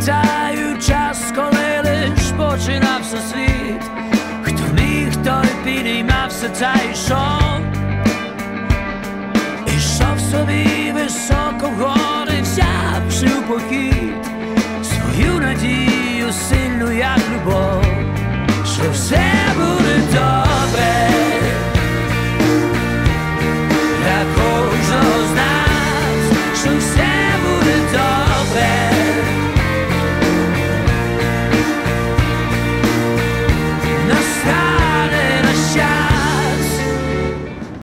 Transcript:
пам'ятаю час, коли лиш починався світ, хто міг, той підіймався та йшов, ішов собі високо вгори, взявши у похід. Свою надію сильну, як любов,